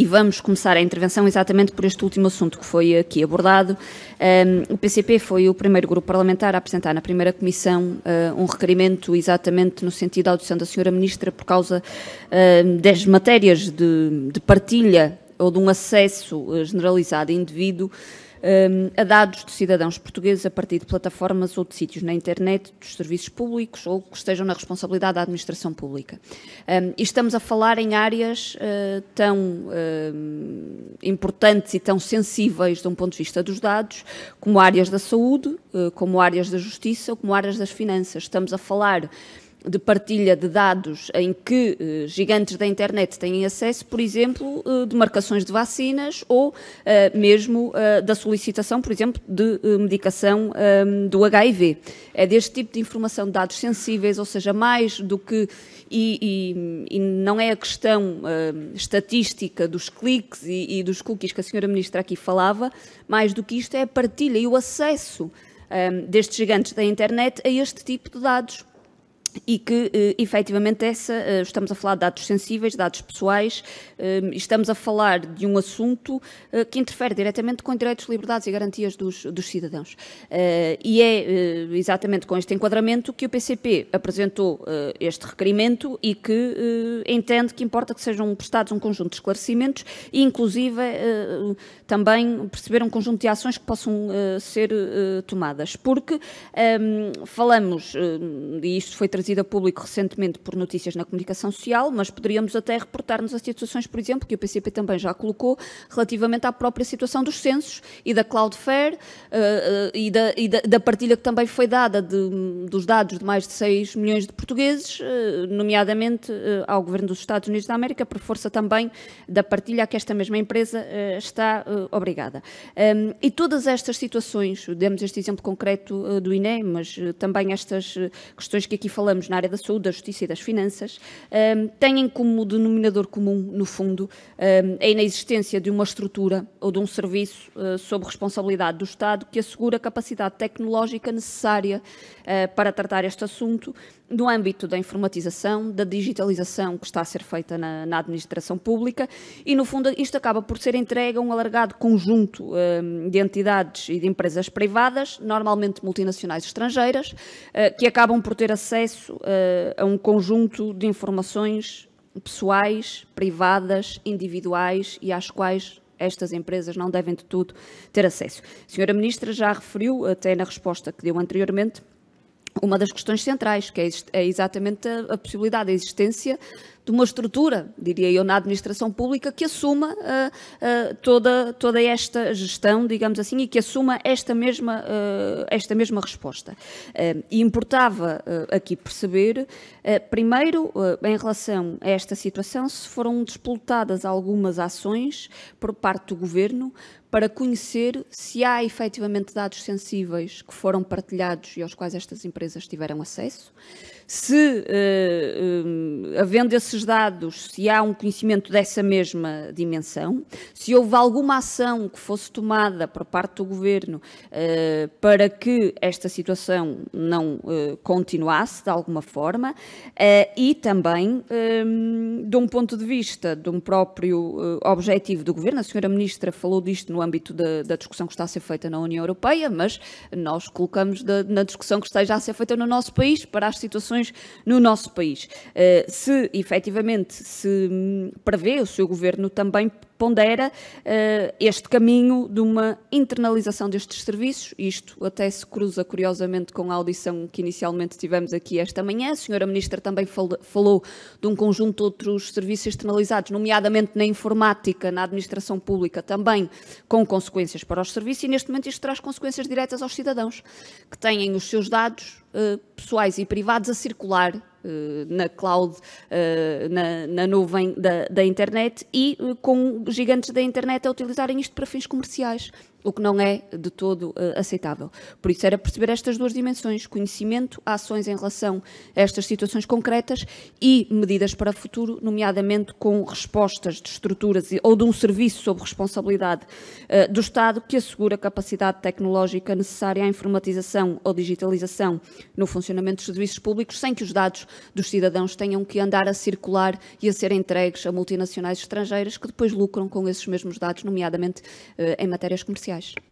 E vamos começar a intervenção exatamente por este último assunto que foi aqui abordado. Um, o PCP foi o primeiro grupo parlamentar a apresentar na primeira comissão uh, um requerimento exatamente no sentido da audição da senhora Ministra por causa uh, das matérias de, de partilha ou de um acesso generalizado e indevido um, a dados de cidadãos portugueses a partir de plataformas ou de sítios na internet, dos serviços públicos ou que estejam na responsabilidade da administração pública. Um, e estamos a falar em áreas uh, tão uh, importantes e tão sensíveis de um ponto de vista dos dados, como áreas da saúde, uh, como áreas da justiça ou como áreas das finanças. Estamos a falar de partilha de dados em que eh, gigantes da internet têm acesso, por exemplo, eh, de marcações de vacinas ou eh, mesmo da solicitação, por exemplo, de medicação ehm, do HIV. É deste tipo de informação de dados sensíveis, ou seja, mais do que. E, e, e não é a questão ehm, estatística dos cliques e, e, dos cookies que a senhora Ministra aqui falava, mais do que isto é a partilha e o acesso ehm, destes gigantes da internet a este tipo de dados e que eh, efetivamente essa, eh, estamos a falar de dados sensíveis, dados pessoais, eh, estamos a falar de um assunto eh, que interfere diretamente com direitos, liberdades e garantias dos, dos cidadãos. E é exatamente com este enquadramento que o PCP apresentou este requerimento e que entende que importa que sejam prestados um conjunto de esclarecimentos e inclusive também perceber um conjunto de ações que possam ser tomadas. Porque falamos, e isto foi a público recentemente por notícias na comunicação social, mas poderíamos até reportar-nos a situações, por exemplo, que o PCP também já colocou, relativamente à própria situação dos censos e da Cloudflare uh, uh, e, da, e da, da, partilha que também foi dada de, dos dados de mais de 6 milhões de portugueses, uh, nomeadamente ao Governo dos Estados Unidos da América, por força também da partilha a que esta mesma empresa está obrigada. Um, e todas estas situações, demos este exemplo concreto do INE, mas também estas questões que aqui falamos, falamos na área da saúde, da justiça e das finanças, um, têm como denominador comum, no fundo, um, a inexistência de uma estrutura ou de um serviço uh, sob responsabilidade do Estado que assegura a capacidade tecnológica necessária uh, para tratar este assunto no âmbito da informatização, da digitalização que está a ser feita na, na, administração pública e, no fundo, isto acaba por ser entregue a um alargado conjunto um, de entidades e de empresas privadas, normalmente multinacionais estrangeiras, uh, que acabam por ter acesso uh, a um conjunto de informações pessoais, privadas, individuais e às quais estas empresas não devem de tudo ter acesso. A senhora Ministra já referiu, até na resposta que deu anteriormente, uma das questões centrais, que é, é exatamente a, a possibilidade da existência de uma estrutura, diria eu, na administração pública que assuma uh, uh, toda, toda esta gestão, digamos assim, e que assuma esta mesma, uh, esta mesma resposta. e importava aqui perceber, primeiro, em relação a esta situação, se foram despoletadas algumas ações por parte do Governo para conhecer se há efetivamente dados sensíveis que foram partilhados e aos quais estas empresas tiveram acesso, se, havendo esses dados, se há um conhecimento dessa mesma dimensão, se houve alguma ação que fosse tomada por parte do Governo uh, para que esta situação não continuasse de alguma forma, e também, um, de um ponto de vista de um próprio objetivo do Governo, a senhora Ministra falou disto no âmbito da, da, discussão que está a ser feita na União Europeia, mas nós colocamos da, na discussão que esteja a ser feita no nosso país para as situações no nosso país. Se efetivamente se hum, prevê, o seu governo também pondera uh, este caminho de uma internalização destes serviços. Isto até se cruza curiosamente com a audição que inicialmente tivemos aqui esta manhã. A senhora Ministra também fal falou de um conjunto de outros serviços externalizados, nomeadamente na informática, na administração pública, também com consequências para os serviços, e neste momento isto traz consequências diretas aos cidadãos, que têm os seus dados uh, pessoais e privados a circular eh, na cloud, eh, na, na nuvem da, da, internet e eh, com gigantes da internet a utilizarem isto para fins comerciais. O que não é de todo uh, aceitável. Por isso era perceber estas duas dimensões, conhecimento, ações em relação a estas situações concretas e medidas para o futuro, nomeadamente com respostas de estruturas ou de um serviço sob responsabilidade uh, do Estado que assegura a capacidade tecnológica necessária à informatização ou digitalização no funcionamento dos serviços públicos, sem que os dados dos cidadãos tenham que andar a circular e a ser entregues a multinacionais estrangeiras que depois lucram com esses mesmos dados, nomeadamente uh, em matérias comerciais sociais.